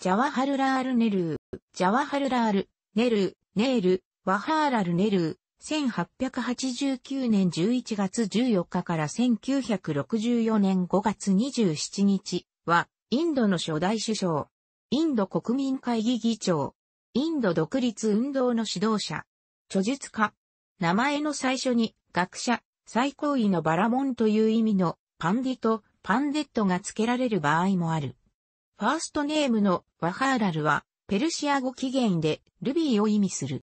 ジャワハルラール・ネルー、ジャワハルラール、ネルー、ネール、ワハーラル・ネルー、1889年11月14日から1964年5月27日は、インドの初代首相、インド国民会議議長、インド独立運動の指導者、著述家、名前の最初に学者、最高位のバラモンという意味のパンディト、パンデットが付けられる場合もある。ファーストネームのワハーラルはペルシア語起源でルビーを意味する。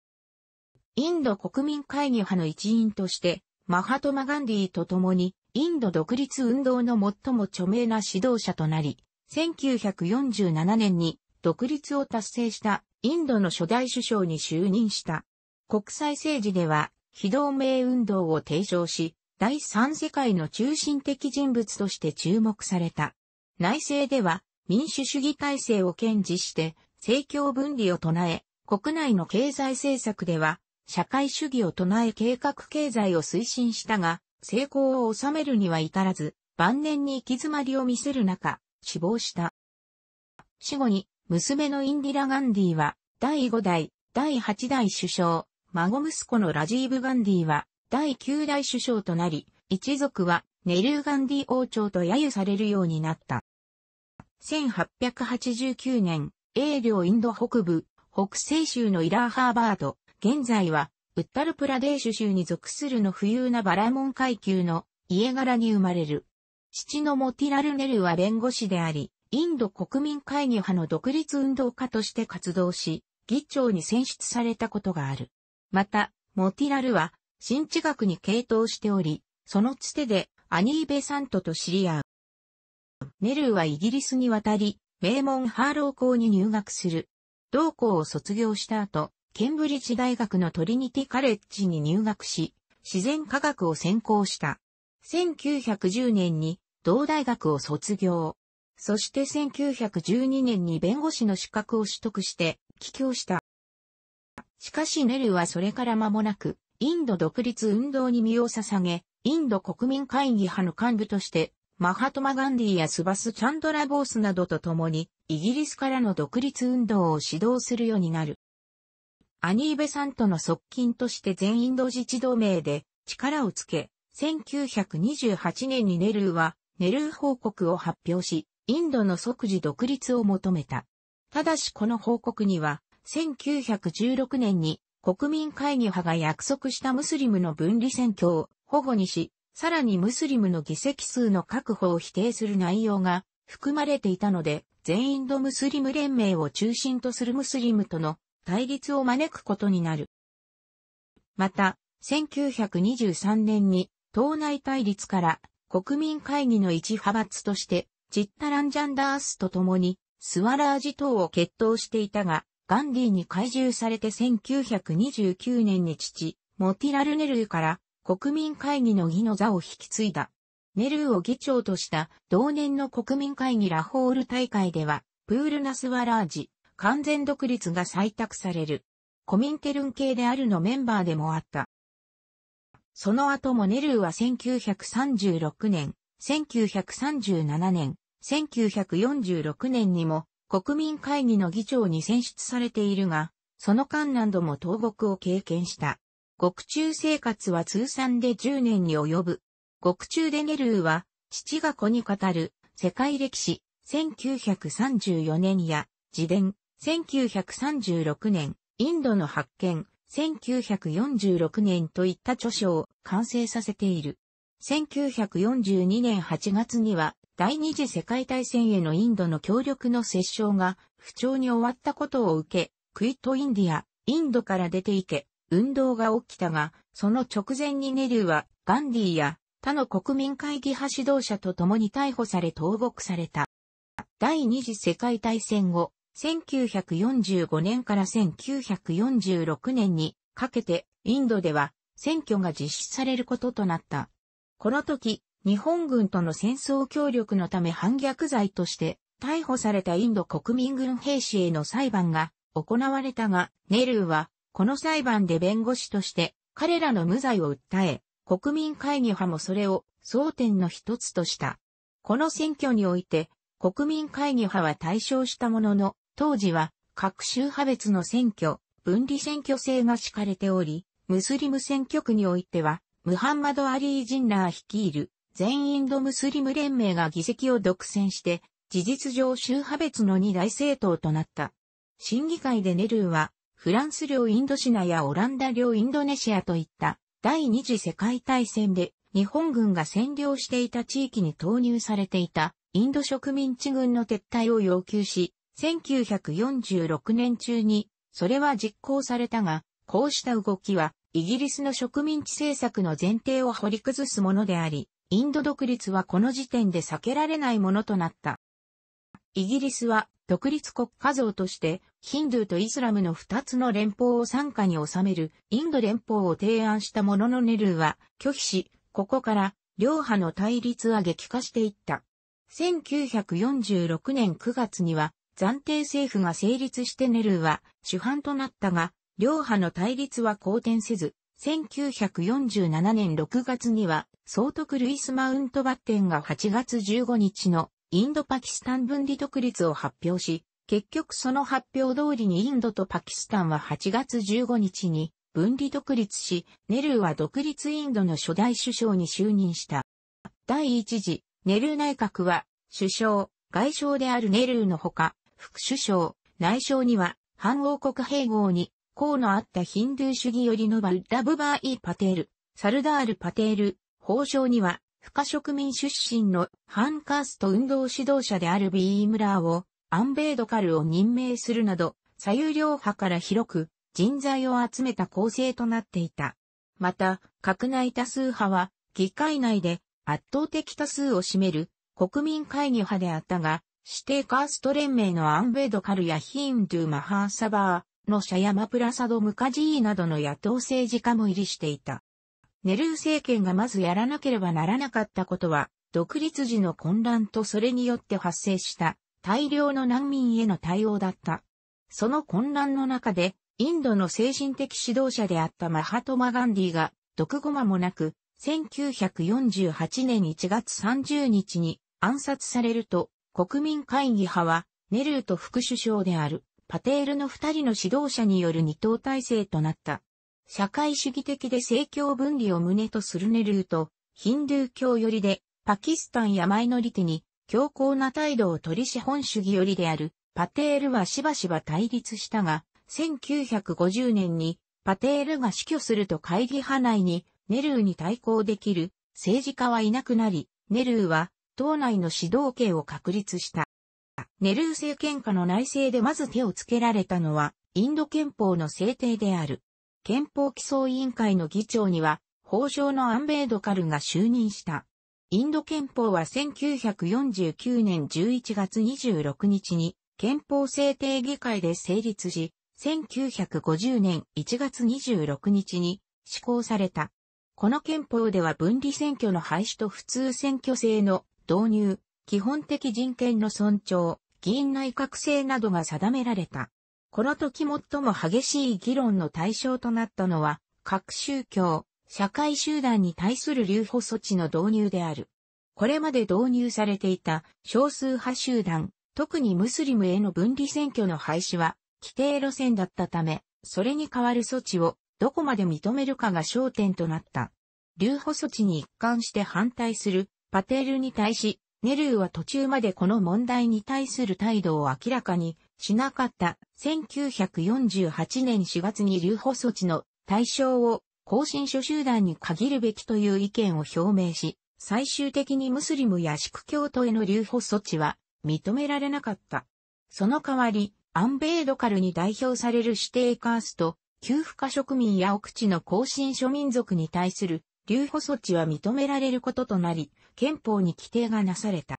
インド国民会議派の一員としてマハトマガンディと共にインド独立運動の最も著名な指導者となり、1947年に独立を達成したインドの初代首相に就任した。国際政治では非同盟運動を提唱し、第三世界の中心的人物として注目された。内政では民主主義体制を堅持して政教分離を唱え、国内の経済政策では社会主義を唱え計画経済を推進したが、成功を収めるには至らず、晩年に行き詰まりを見せる中、死亡した。死後に、娘のインディラ・ガンディは、第5代、第8代首相、孫息子のラジーブ・ガンディは、第9代首相となり、一族は、ネルー・ガンディ王朝と揶揄されるようになった。1889年、英領インド北部、北西州のイラーハーバード、現在は、ウッタルプラデーシュ州に属するの富裕なバラモン階級の家柄に生まれる。父のモティラルネルは弁護士であり、インド国民会議派の独立運動家として活動し、議長に選出されたことがある。また、モティラルは、新地学に傾倒しており、そのつてでアニーベサントと知り合う。ネルーはイギリスに渡り、名門ハーロー校に入学する。同校を卒業した後、ケンブリッジ大学のトリニティカレッジに入学し、自然科学を専攻した。1910年に同大学を卒業。そして1912年に弁護士の資格を取得して帰郷した。しかしネルはそれから間もなく、インド独立運動に身を捧げ、インド国民会議派の幹部としてマハトマ・ガンディやスバス・チャンドラ・ボースなどと共に、イギリスからの独立運動を指導するようになる。アニーベサントの側近として全インド自治同盟で力をつけ、1928年にネルーはネルー報告を発表し、インドの即時独立を求めた。ただしこの報告には、1916年に国民会議派が約束したムスリムの分離選挙を保護にし、さらにムスリムの議席数の確保を否定する内容が含まれていたので、全インドムスリム連盟を中心とするムスリムとの対立を招くことになる。また、1923年に党内対立から国民会議の一派閥としてジッタランジャンダースと共にスワラージ党を決闘していたが、ガンディに怪獣されて1929年に父、モティラルネルーから国民会議の議の座を引き継いだ。ネルーを議長とした同年の国民会議ラホール大会では、プールナスワラージ、完全独立が採択される。コミンテルン系であるのメンバーでもあった。その後もネルーは1936年、1937年、1946年にも国民会議の議長に選出されているが、その間何度も倒木を経験した。獄中生活は通算で10年に及ぶ。獄中でネルーは、父が子に語る世界歴史1934年や自伝1936年インドの発見1946年といった著書を完成させている。1942年8月には第二次世界大戦へのインドの協力の折衝が不調に終わったことを受け、クイットインディア、インドから出ていけ、運動が起きたが、その直前にネルーはガンディや他の国民会議派指導者と共に逮捕され投獄された。第二次世界大戦後、1945年から1946年にかけてインドでは選挙が実施されることとなった。この時、日本軍との戦争協力のため反逆罪として逮捕されたインド国民軍兵士への裁判が行われたが、ネルーはこの裁判で弁護士として彼らの無罪を訴え、国民会議派もそれを争点の一つとした。この選挙において、国民会議派は対象したものの、当時は各宗派別の選挙、分離選挙制が敷かれており、ムスリム選挙区においては、ムハンマド・アリー・ジンナー率いる全インドムスリム連盟が議席を独占して、事実上宗派別の二大政党となった。審議会でネルーは、フランス領インドシナやオランダ領インドネシアといった第二次世界大戦で日本軍が占領していた地域に投入されていたインド植民地軍の撤退を要求し、1946年中にそれは実行されたが、こうした動きはイギリスの植民地政策の前提を掘り崩すものであり、インド独立はこの時点で避けられないものとなった。イギリスは独立国家像としてヒンドゥーとイスラムの二つの連邦を参加に収めるインド連邦を提案したもののネルーは拒否し、ここから両派の対立は激化していった。1946年9月には暫定政府が成立してネルーは主犯となったが、両派の対立は好転せず、1947年6月には、総督ルイス・マウントバッテンが8月15日のインド・パキスタン分離独立を発表し、結局その発表通りにインドとパキスタンは8月15日に分離独立し、ネルーは独立インドの初代首相に就任した。第一次、ネルー内閣は、首相、外相であるネルーのほか、副首相、内相には、反王国併合に、功のあったヒンドゥー主義よりのバルダブバーイ・パテール、サルダール・パテール、法相には、不可植民出身の反カースト運動指導者であるビームラーを、アンベードカルを任命するなど、左右両派から広く人材を集めた構成となっていた。また、閣内多数派は、議会内で圧倒的多数を占める国民会議派であったが、指定カースト連盟のアンベードカルやヒンドゥ・マハーサバーのシャヤマプラサド・ムカジーなどの野党政治家も入りしていた。ネルー政権がまずやらなければならなかったことは、独立時の混乱とそれによって発生した大量の難民への対応だった。その混乱の中で、インドの精神的指導者であったマハトマ・ガンディが、毒語間もなく、1948年1月30日に暗殺されると、国民会議派は、ネルーと副首相である、パテールの二人の指導者による二党体制となった。社会主義的で政教分離を旨とするネルーと、ヒンドゥー教寄りで、パキスタンやマイノリティに強硬な態度を取り資本主義寄りであるパテールはしばしば対立したが、1950年にパテールが死去すると会議派内にネルーに対抗できる政治家はいなくなり、ネルーは党内の指導権を確立した。ネルー政権下の内政でまず手をつけられたのは、インド憲法の制定である。憲法基礎委員会の議長には、法相のアンベードカルが就任した。インド憲法は1949年11月26日に憲法制定議会で成立し、1950年1月26日に施行された。この憲法では分離選挙の廃止と普通選挙制の導入、基本的人権の尊重、議員内閣制などが定められた。この時最も激しい議論の対象となったのは、各宗教、社会集団に対する留保措置の導入である。これまで導入されていた少数派集団、特にムスリムへの分離選挙の廃止は、規定路線だったため、それに代わる措置をどこまで認めるかが焦点となった。留保措置に一貫して反対するパテールに対し、ネルーは途中までこの問題に対する態度を明らかにしなかった1948年4月に留保措置の対象を更新書集団に限るべきという意見を表明し、最終的にムスリムやシク教徒への留保措置は認められなかった。その代わり、アンベードカルに代表される指定カースト、給付化植民や奥地の更新諸民族に対する留保措置は認められることとなり、憲法に規定がなされた。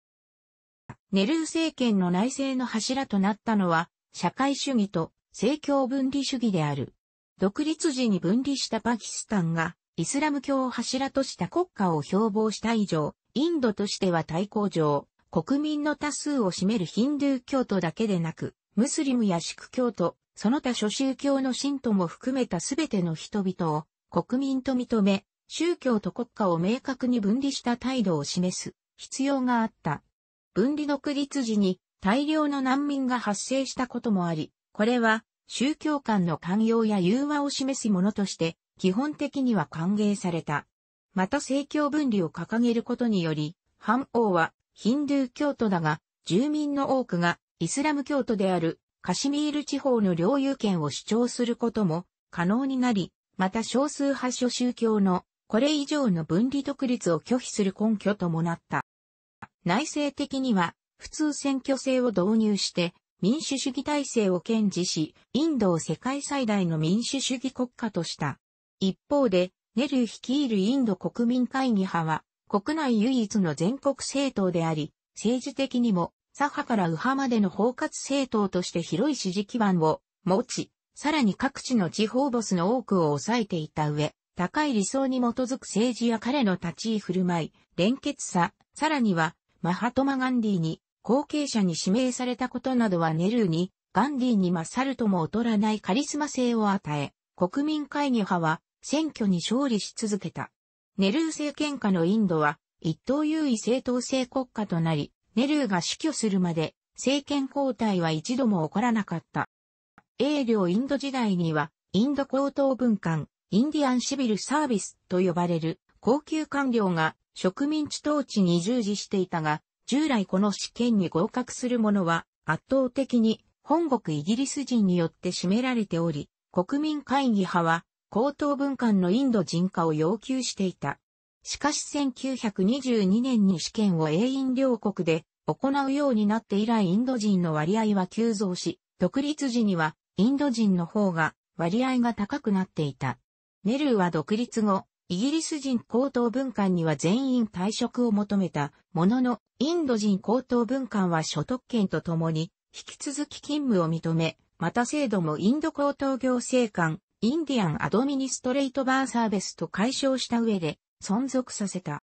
ネルー政権の内政の柱となったのは、社会主義と政教分離主義である。独立時に分離したパキスタンが、イスラム教を柱とした国家を標榜した以上、インドとしては対抗上、国民の多数を占めるヒンドゥー教徒だけでなく、ムスリムやシク教徒、その他諸宗教の信徒も含めたすべての人々を国民と認め、宗教と国家を明確に分離した態度を示す必要があった。分離独立時に大量の難民が発生したこともあり、これは宗教間の寛容や融和を示すものとして基本的には歓迎された。また政教分離を掲げることにより、反王はヒンドゥー教徒だが、住民の多くがイスラム教徒であるカシミール地方の領有権を主張することも可能になり、また少数派諸宗教のこれ以上の分離独立を拒否する根拠ともなった。内政的には普通選挙制を導入して民主主義体制を堅持し、インドを世界最大の民主主義国家とした。一方で、ネル率いるインド国民会議派は、国内唯一の全国政党であり、政治的にも、左派から右派までの包括政党として広い支持基盤を持ち、さらに各地の地方ボスの多くを抑えていた上、高い理想に基づく政治や彼の立ち居振る舞い、連結さ、さらには、マハトマ・ガンディに後継者に指名されたことなどはネルーに、ガンディに勝るとも劣らないカリスマ性を与え、国民会議派は選挙に勝利し続けた。ネルー政権下のインドは一党優位政党制国家となり、ネルーが死去するまで政権交代は一度も起こらなかった。英領インド時代には、インド高等文官、インディアンシビルサービスと呼ばれる高級官僚が植民地統治に従事していたが、従来この試験に合格する者は圧倒的に本国イギリス人によって占められており、国民会議派は高等文官のインド人化を要求していた。しかし1922年に試験を英印両国で行うようになって以来インド人の割合は急増し、独立時にはインド人の方が割合が高くなっていた。ネルーは独立後、イギリス人高等文官には全員退職を求めたものの、インド人高等文官は所得権とともに、引き続き勤務を認め、また制度もインド高等行政官、インディアンアドミニストレートバーサーベスと解消した上で存続させた。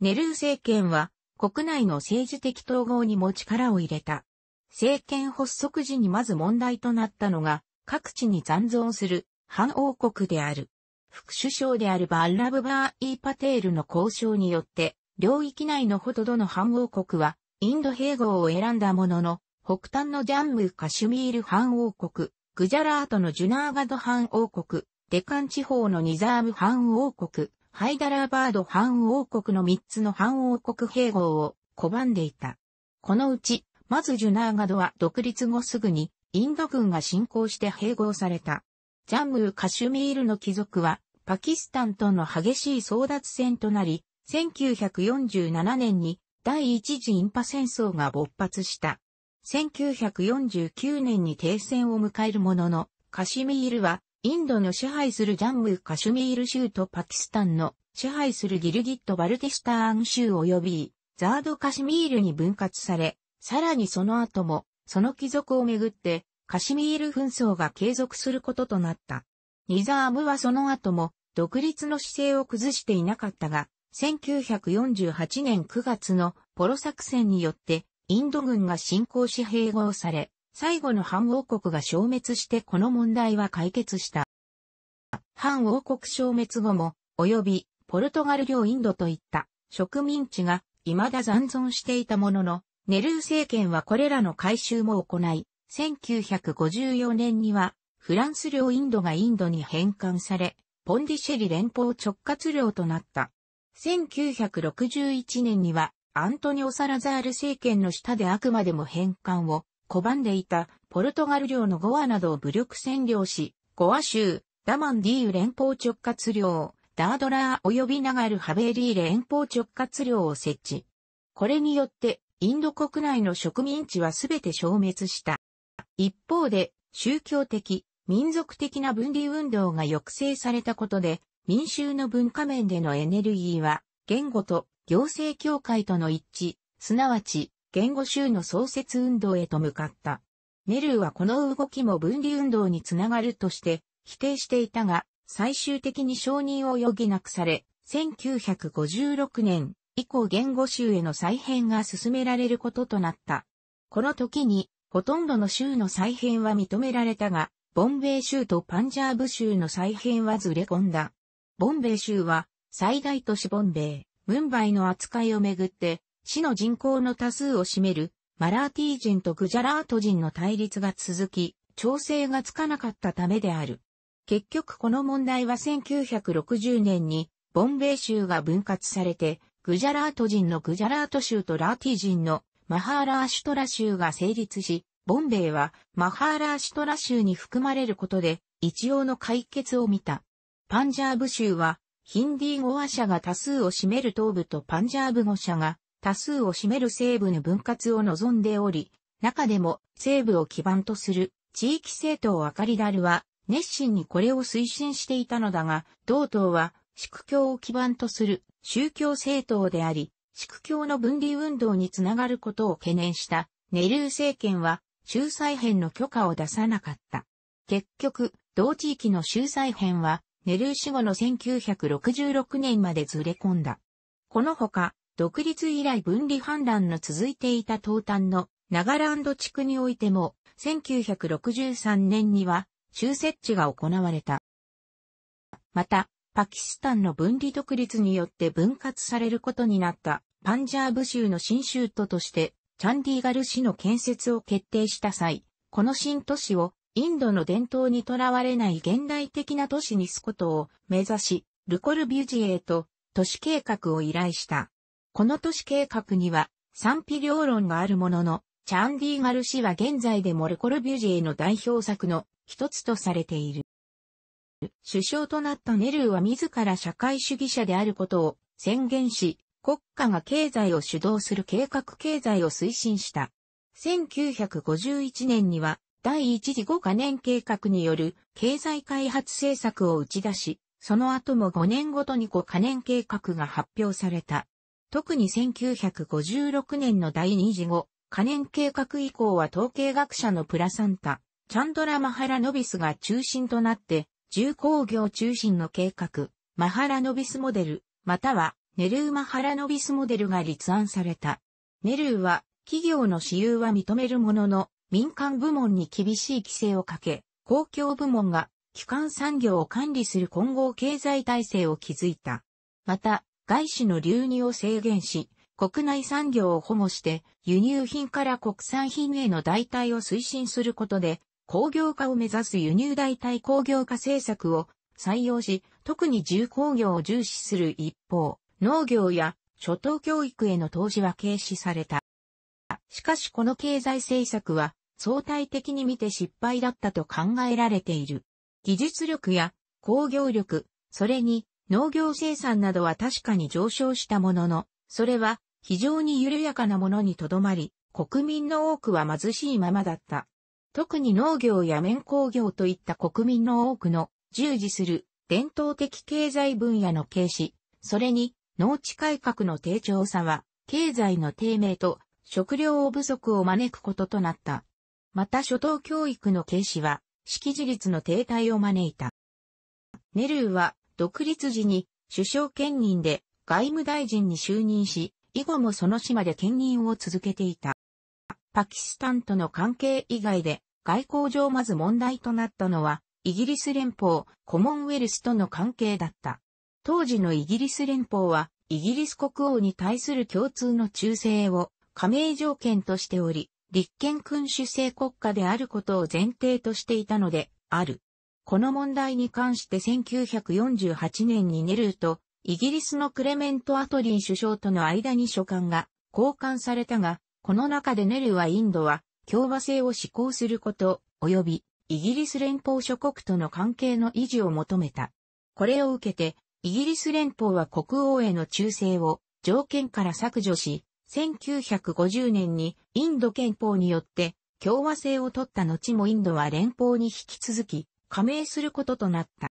ネルー政権は国内の政治的統合にも力を入れた。政権発足時にまず問題となったのが各地に残存する反王国である。副首相であるバッラブバー・イー・パテールの交渉によって、領域内のほとどの反王国は、インド併合を選んだものの、北端のジャンムー・カシュミール反王国、グジャラートのジュナーガド反王国、デカン地方のニザーム反王国、ハイダラーバード反王国の3つの反王国併合を拒んでいた。このうち、まずジュナーガドは独立後すぐに、インド軍が侵攻して併合された。ジャンムー・カシュミールの貴族は、パキスタンとの激しい争奪戦となり、1947年に第一次インパ戦争が勃発した。1949年に停戦を迎えるものの、カシュミールは、インドの支配するジャンムー・カシュミール州とパキスタンの支配するギルギット・バルティスターン州及びザード・カシミールに分割され、さらにその後も、その貴族をめぐって、カシミール紛争が継続することとなった。ニザームはその後も独立の姿勢を崩していなかったが、1948年9月のポロ作戦によってインド軍が侵攻し併合され、最後の反王国が消滅してこの問題は解決した。反王国消滅後も、及びポルトガル領インドといった植民地が未だ残存していたものの、ネルー政権はこれらの改修も行い、1954年にはフランス領インドがインドに返還され、ポンディシェリ連邦直轄領となった。1961年にはアントニオ・サラザール政権の下であくまでも返還を拒んでいたポルトガル領のゴアなどを武力占領し、ゴア州、ダマンディーユ連邦直轄領、ダードラー及びナガル・ハベリー連邦直轄領を設置。これによってインド国内の植民地はすべて消滅した。一方で、宗教的、民族的な分離運動が抑制されたことで、民衆の文化面でのエネルギーは、言語と行政協会との一致、すなわち、言語州の創設運動へと向かった。ネルーはこの動きも分離運動につながるとして否定していたが、最終的に承認を余儀なくされ、1956年以降言語州への再編が進められることとなった。この時にほとんどの州の再編は認められたが、ボンベイ州とパンジャーブ州の再編はずれ込んだ。ボンベイ州は最大都市ボンベイ、ムンバイの扱いをめぐって、市の人口の多数を占めるマラーティ人とグジャラート人の対立が続き、調整がつかなかったためである。結局この問題は1960年にボンベイ州が分割されて、グジャラート人のグジャラート州とラーティ人のマハーラーシュトラ州が成立し、ボンベイはマハーラーシュトラ州に含まれることで一応の解決を見た。パンジャーブ州はヒンディー語話者が多数を占める東部とパンジャーブ語者が多数を占める西部の分割を望んでおり、中でも西部を基盤とする地域政党アカリダルは熱心にこれを推進していたのだが、同党は宿教を基盤とする宗教政党であり、宿教の分離運動につながることを懸念したネルー政権は州再編の許可を出さなかった。結局、同地域の州再編はネルー死後の1966年までずれ込んだ。このほか、独立以来分離反乱の続いていた東端のナガランド地区においても、1963年には州設置が行われた。また、パキスタンの分離独立によって分割されることになったパンジャーブ州の新州都としてチャンディーガル市の建設を決定した際、この新都市をインドの伝統にとらわれない現代的な都市にすことを目指し、ルコルビュジエと都市計画を依頼した。この都市計画には賛否両論があるものの、チャンディーガル市は現在でもルコルビュジエの代表作の一つとされている。首相となったネルーは自ら社会主義者であることを宣言し、国家が経済を主導する計画経済を推進した。1951年には第一次5カ年計画による経済開発政策を打ち出し、その後も5年ごとに5カ年計画が発表された。特に1956年の第二次5カ年計画以降は統計学者のプラサンタ、チャンドラ・マハラノビスが中心となって、重工業中心の計画、マハラノビスモデル、またはネルーマハラノビスモデルが立案された。ネルーは企業の私有は認めるものの、民間部門に厳しい規制をかけ、公共部門が基幹産業を管理する混合経済体制を築いた。また、外資の流入を制限し、国内産業を保護して輸入品から国産品への代替を推進することで工業化を目指す輸入代替工業化政策を採用し、特に重工業を重視する一方、農業や初等教育への投資は軽視された。しかしこの経済政策は相対的に見て失敗だったと考えられている。技術力や工業力、それに農業生産などは確かに上昇したものの、それは非常に緩やかなものにとどまり、国民の多くは貧しいままだった。特に農業や綿工業といった国民の多くの従事する伝統的経済分野の軽視、それに農地改革の低調さは経済の低迷と食料不足を招くこととなった。また初等教育の軽視は識字率の停滞を招いた。ネルーは独立時に首相兼任で外務大臣に就任し、以後もその島で兼任を続けていた。パキスタンとの関係以外で外交上まず問題となったのは、イギリス連邦、コモンウェルスとの関係だった。当時のイギリス連邦は、イギリス国王に対する共通の忠誠を加盟条件としており、立憲君主制国家であることを前提としていたので、ある。この問題に関して1948年にネルーとイギリスのクレメント・アトリン首相との間に書簡が交換されたが、この中でネルはインドは共和制を施行すること、及びイギリス連邦諸国との関係の維持を求めた。これを受けて、イギリス連邦は国王への忠誠を条件から削除し、1950年にインド憲法によって共和制を取った後もインドは連邦に引き続き加盟することとなった。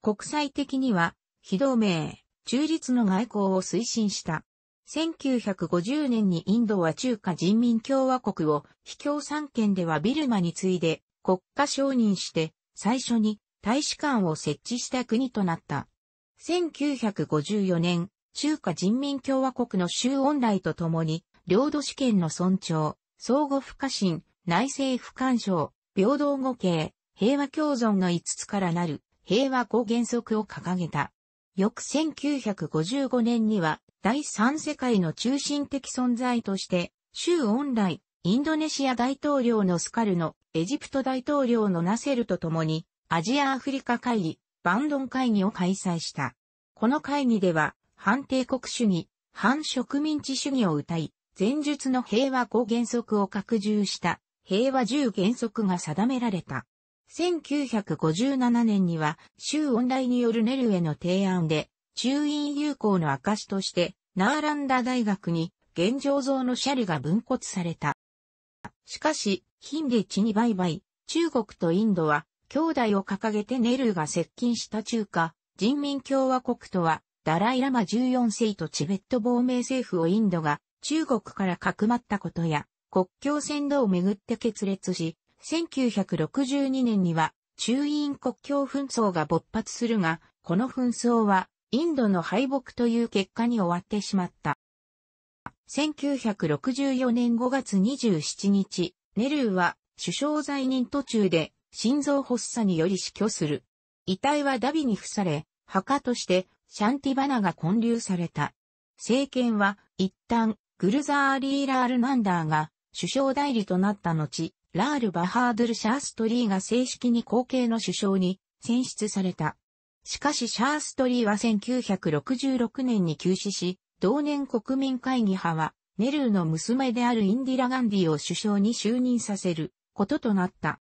国際的には非同盟、中立の外交を推進した。1950年にインドは中華人民共和国を非共産権ではビルマに次いで国家承認して最初に大使館を設置した国となった。1954年、中華人民共和国の州恩来とともに領土主権の尊重、相互不可侵、内政不干渉、平等互恵、平和共存の5つからなる平和五原則を掲げた。翌1955年には第三世界の中心的存在として、州恩来、インドネシア大統領のスカルノ、エジプト大統領のナセルと共に、アジアアフリカ会議、バンドン会議を開催した。この会議では、反帝国主義、反植民地主義を謳い、前述の平和5原則を拡充した平和10原則が定められた。1957年には、州音大によるネルへの提案で、中院友好の証として、ナーランダ大学に現状像のシャリが分骨された。しかし、貧で地に売買、中国とインドは、兄弟を掲げてネルーが接近した中華、人民共和国とは、ダライラマ14世とチベット亡命政府をインドが中国からかくまったことや、国境線道をめぐって決裂し、1962年には中印国境紛争が勃発するが、この紛争はインドの敗北という結果に終わってしまった。1964年5月27日、ネルーは首相在任途中で心臓発作により死去する。遺体はダビに付され、墓としてシャンティバナが建立された。政権は一旦グルザーリー・ラール・ナンダーが首相代理となった後、ラール・バハードル・シャーストリーが正式に後継の首相に選出された。しかしシャーストリーは1966年に急死し、同年国民会議派は、ネルーの娘であるインディラ・ガンディを首相に就任させることとなった。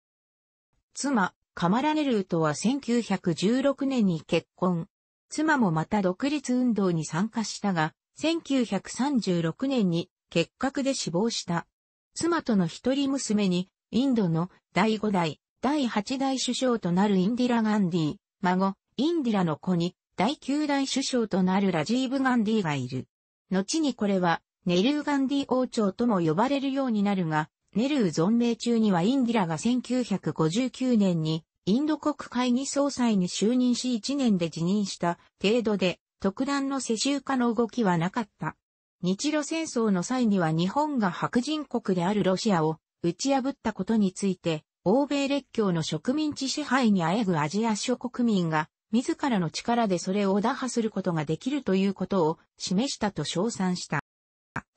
妻、カマラ・ネルーとは1916年に結婚。妻もまた独立運動に参加したが、1936年に結核で死亡した。妻との一人娘に、インドの第5代、第8代首相となるインディラ・ガンディ、孫、インディラの子に、第9代首相となるラジーブ・ガンディがいる。後にこれは、ネルー・ガンディ王朝とも呼ばれるようになるが、ネルー存命中にはインディラが1959年にインド国会議総裁に就任し1年で辞任した程度で特段の世襲化の動きはなかった。日露戦争の際には日本が白人国であるロシアを打ち破ったことについて、欧米列強の植民地支配にあえぐアジア諸国民が自らの力でそれを打破することができるということを示したと称賛した。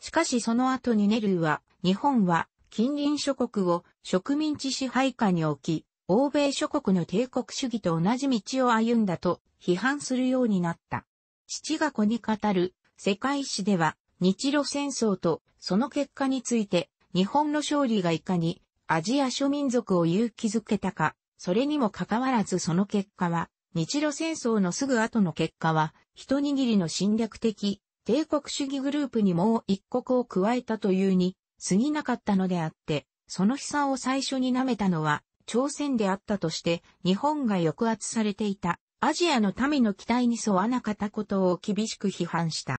しかしその後にネルーは、日本は近隣諸国を植民地支配下に置き、欧米諸国の帝国主義と同じ道を歩んだと批判するようになった。父が子に語る世界史では日露戦争とその結果について日本の勝利がいかにアジア諸民族を勇気づけたか、それにもかかわらずその結果は日露戦争のすぐ後の結果は、一握りの侵略的、帝国主義グループにもう一国を加えたというに、過ぎなかったのであって、その悲惨を最初に舐めたのは、朝鮮であったとして、日本が抑圧されていた、アジアの民の期待に沿わなかったことを厳しく批判した。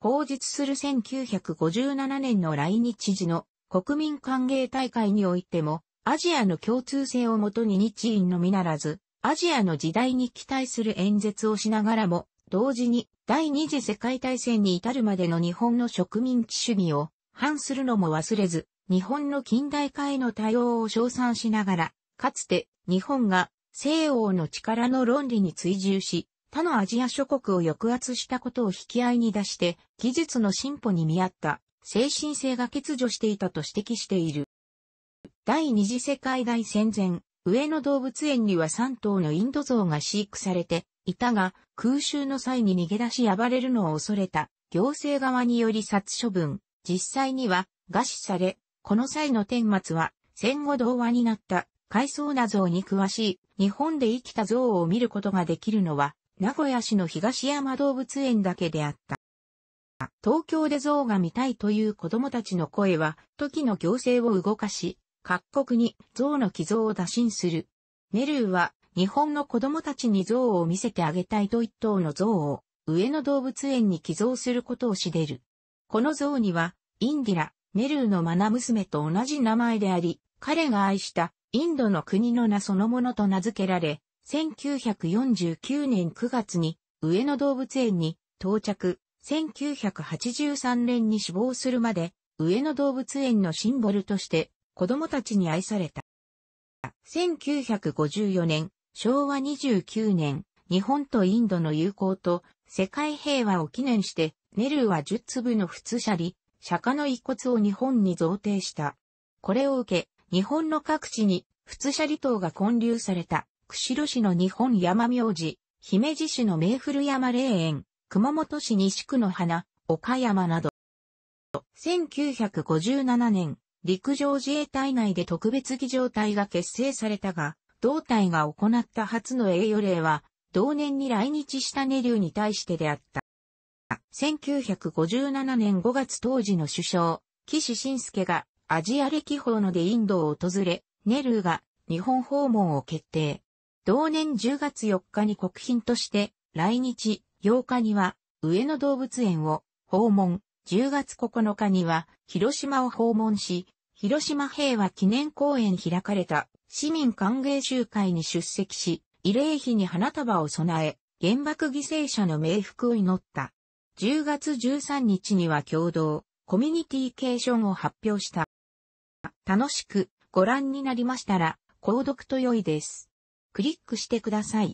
後日する1957年の来日時の国民歓迎大会においても、アジアの共通性をもとに日印のみならず、アジアの時代に期待する演説をしながらも、同時に第二次世界大戦に至るまでの日本の植民地主義を反するのも忘れず、日本の近代化への対応を称賛しながら、かつて日本が西欧の力の論理に追従し、他のアジア諸国を抑圧したことを引き合いに出して、技術の進歩に見合った精神性が欠如していたと指摘している。第二次世界大戦前、上野動物園には3頭のインドゾウが飼育されていたが、空襲の際に逃げ出し暴れるのを恐れた。行政側により殺処分、実際には餓死され、この際の顛末は戦後童話になった。海藻な像に詳しい日本で生きた像を見ることができるのは名古屋市の東山動物園だけであった。東京で像が見たいという子供たちの声は時の行政を動かし、各国に象の寄贈を打診する。ネルーは日本の子供たちに象を見せてあげたいと一頭の象を上野動物園に寄贈することを知れる。この象にはインディラ、ネルーのマナ娘と同じ名前であり、彼が愛したインドの国の名そのものと名付けられ、1949年9月に上野動物園に到着、1983年に死亡するまで上野動物園のシンボルとして子供たちに愛された。1954年、昭和29年、日本とインドの友好と世界平和を記念して、ネルーは10粒の普通シャリ、釈迦の遺骨を日本に贈呈した。これを受け、日本の各地に、仏舎離島が建立された、釧路市の日本山明寺、姫路市の名古山霊園、熊本市西区の花、岡山など。1957年、陸上自衛隊内で特別儀仗隊が結成されたが、同隊が行った初の栄誉例は、同年に来日したネリューに対してであった。1957年5月当時の首相、岸信介がアジア歴訪のでインドを訪れ、ネルーが日本訪問を決定。同年10月4日に国賓として来日、8日には上野動物園を訪問、10月9日には広島を訪問し、広島平和記念公園開かれた市民歓迎集会に出席し、慰霊碑に花束を備え、原爆犠牲者の冥福を祈った。10月13日には共同、コミュニティケーションを発表した。楽しくご覧になりましたら、購読と良いです。クリックしてください。